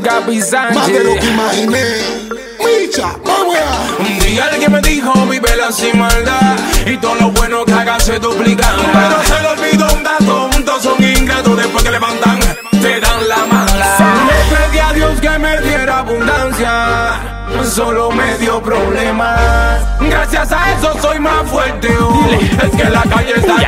Sánchez. Más de lo que imaginé. Micha, allá. Dígale que me dijo vive la sin maldad Y todo lo bueno que haga se duplica Pero se le olvidó un dato Juntos son ingratos Después que levantan te dan la mala. Le pedí a Dios que me diera abundancia Solo me dio problemas. Gracias a eso soy más fuerte hoy. Es que la calle está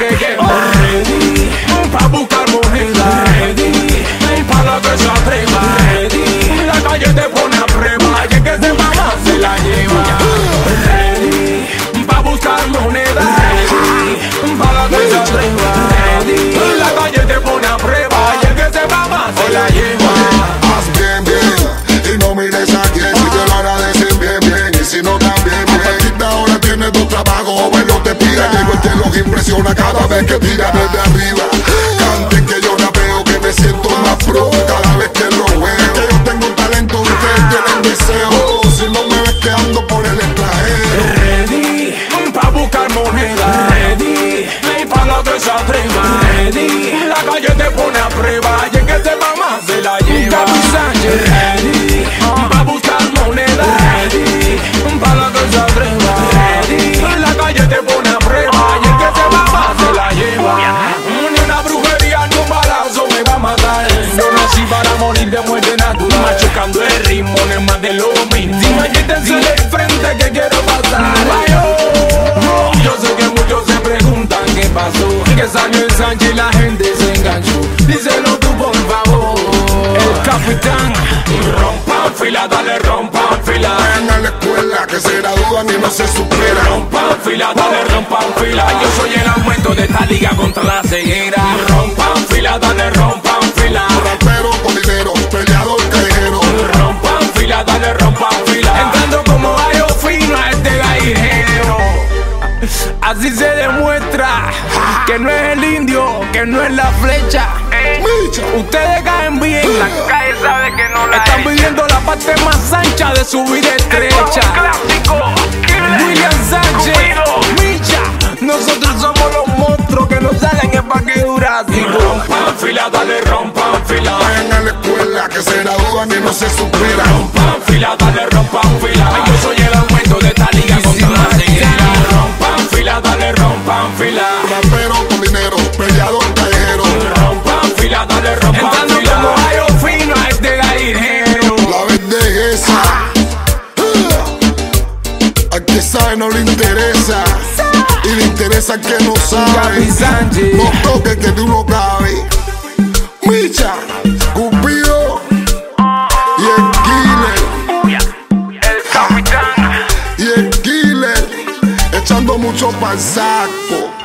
impresiona cada vez que tira desde arriba. Canten que yo rapeo, que me siento más pro. Cada vez que lo veo. Que yo tengo un talento, ustedes tienen deseo. Si no me ves que ando por el Machucando el ritmo no es más de lo mismo Imagínense de frente que quiero pasar Yo, yo sé que muchos se preguntan qué pasó. Que salió el Sánchez y la gente se enganchó. Díselo tú por favor. El capitán. Rompan fila, dale rompan fila. Vayan a la escuela que se gradúan y no se superan. Rompan fila, dale rompan fila. Yo que no es el indio, que no es la flecha. Micha, Ustedes caen bien. La calle sabe que no la Están viviendo la parte más ancha de su vida estrecha. William Sánchez, Micha. Nosotros somos los monstruos que nos salen en Parque Jurásico Rompan fila, dale rompan fila. Vayan a la escuela que se gradúan y no se superan. Rompan fila, dale rompan fila. Yo soy que sabe no le interesa. Y le interesa que no sabe. No toques que tú no cabe. Micha, Cupido y el killer. El capitán Y el killer echando mucho pa'l saco.